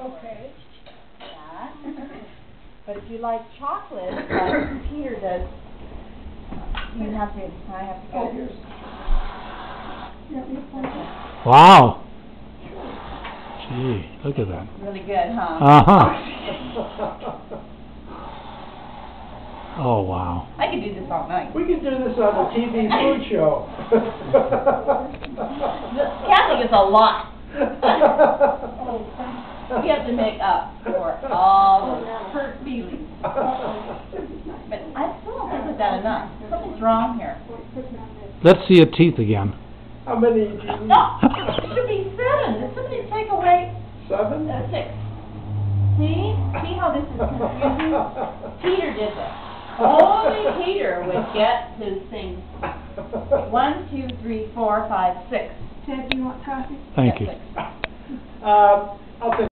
Okay. that. But if you like chocolate, like Peter does, you have to, I have to Oh, go. here's. Yeah, you point it. Wow. Gee, look at that. Really good, huh? Uh-huh. Oh, wow. I could do this all night. We could do this on the TV food show. Kathy is a lot. Oh, thanks. We have to make up for all those hurt feelings. But I still don't think we've got enough. Something's wrong here. Let's see your teeth again. How many do you need? No, it should be seven. Did somebody take away Seven? uh, six? See? See how this is confusing? Peter did this. Only Peter would get his things. One, two, three, four, five, six. Ted, do you want coffee? Thank Yeah, you. six. Um, I'll take